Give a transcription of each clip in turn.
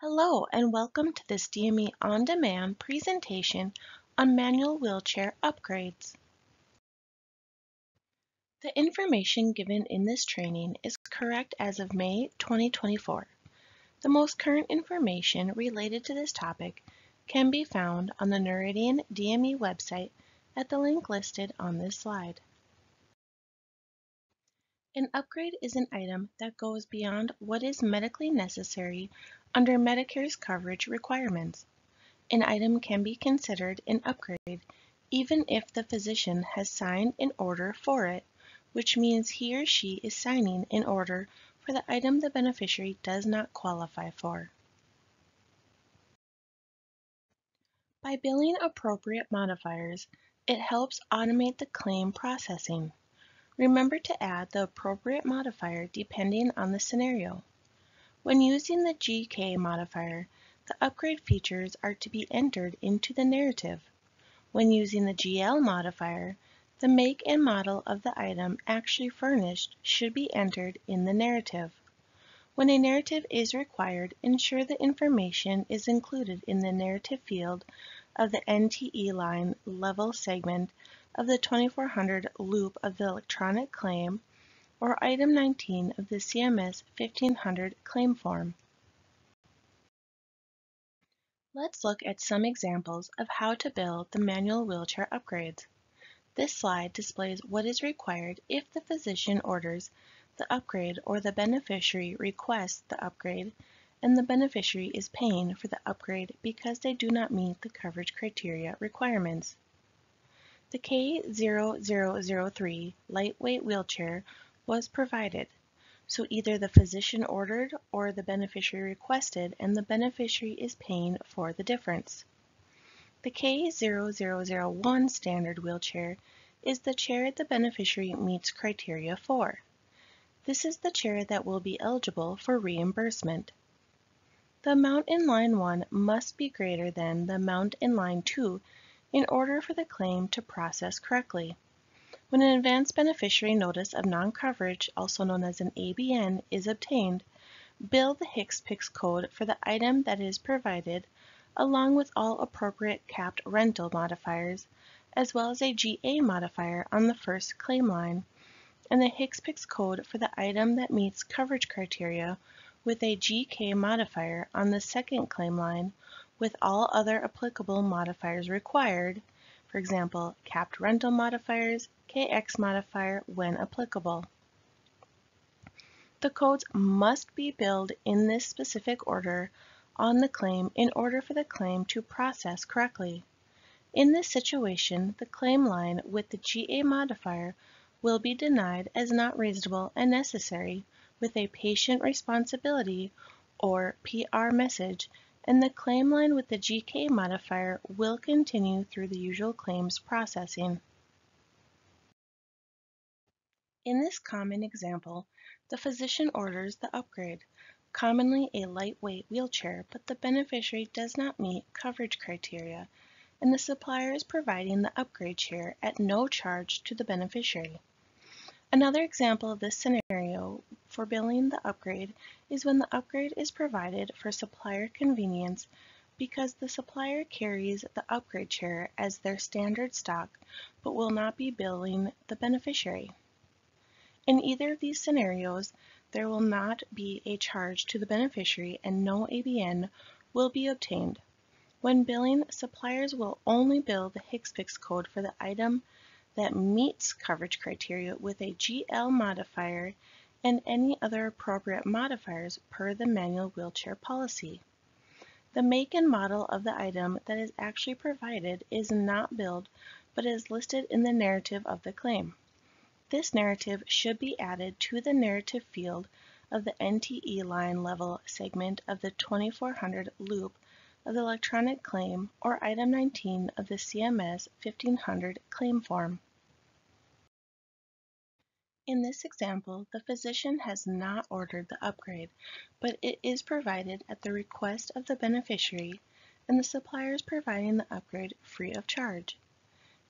Hello and welcome to this DME On Demand presentation on manual wheelchair upgrades. The information given in this training is correct as of May 2024. The most current information related to this topic can be found on the Noridian DME website at the link listed on this slide. An upgrade is an item that goes beyond what is medically necessary under Medicare's coverage requirements. An item can be considered an upgrade even if the physician has signed an order for it, which means he or she is signing an order for the item the beneficiary does not qualify for. By billing appropriate modifiers, it helps automate the claim processing. Remember to add the appropriate modifier depending on the scenario. When using the GK modifier, the upgrade features are to be entered into the narrative. When using the GL modifier, the make and model of the item actually furnished should be entered in the narrative. When a narrative is required, ensure the information is included in the narrative field of the NTE line level segment of the 2400 loop of the electronic claim or item 19 of the CMS 1500 claim form. Let's look at some examples of how to build the manual wheelchair upgrades. This slide displays what is required if the physician orders the upgrade or the beneficiary requests the upgrade and the beneficiary is paying for the upgrade because they do not meet the coverage criteria requirements. The K0003 lightweight wheelchair was provided, so either the physician ordered or the beneficiary requested and the beneficiary is paying for the difference. The K0001 standard wheelchair is the chair the beneficiary meets criteria for. This is the chair that will be eligible for reimbursement. The amount in line 1 must be greater than the amount in line 2 in order for the claim to process correctly. When an advance beneficiary notice of non-coverage, also known as an ABN, is obtained, bill the HCPCS code for the item that is provided, along with all appropriate capped rental modifiers, as well as a GA modifier on the first claim line, and the HCPCS code for the item that meets coverage criteria with a GK modifier on the second claim line with all other applicable modifiers required, for example, capped rental modifiers, KX modifier when applicable. The codes must be billed in this specific order on the claim in order for the claim to process correctly. In this situation, the claim line with the GA modifier will be denied as not reasonable and necessary with a patient responsibility or PR message and the claim line with the GK modifier will continue through the usual claims processing. In this common example, the physician orders the upgrade, commonly a lightweight wheelchair, but the beneficiary does not meet coverage criteria, and the supplier is providing the upgrade chair at no charge to the beneficiary. Another example of this scenario for billing the upgrade is when the upgrade is provided for supplier convenience because the supplier carries the upgrade chair as their standard stock but will not be billing the beneficiary. In either of these scenarios, there will not be a charge to the beneficiary and no ABN will be obtained. When billing, suppliers will only bill the HCPCS code for the item that meets coverage criteria with a GL modifier and any other appropriate modifiers per the manual wheelchair policy. The make and model of the item that is actually provided is not billed but is listed in the narrative of the claim. This narrative should be added to the narrative field of the NTE line level segment of the 2400 loop of the electronic claim or item 19 of the CMS 1500 claim form. In this example, the physician has not ordered the upgrade, but it is provided at the request of the beneficiary and the supplier is providing the upgrade free of charge.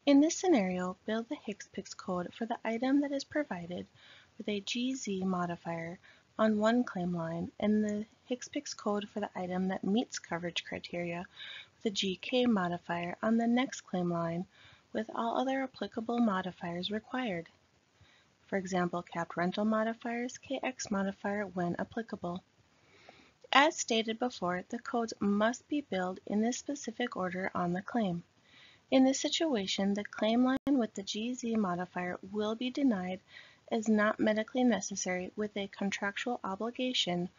In this scenario, bill the HCPCS code for the item that is provided with a GZ modifier on one claim line and the HCPCS code for the item that meets coverage criteria with a GK modifier on the next claim line with all other applicable modifiers required. For example, capped rental modifiers, KX modifier when applicable. As stated before, the codes must be billed in this specific order on the claim. In this situation, the claim line with the GZ modifier will be denied as not medically necessary with a contractual obligation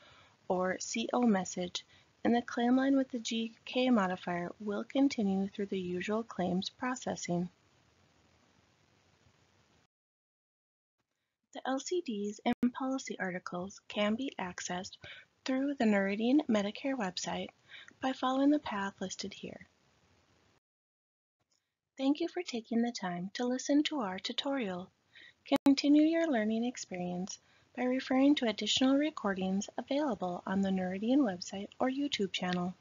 or CO message, and the claim line with the GK modifier will continue through the usual claims processing. LCDs and policy articles can be accessed through the Noridian Medicare website by following the path listed here. Thank you for taking the time to listen to our tutorial. Continue your learning experience by referring to additional recordings available on the Noridian website or YouTube channel.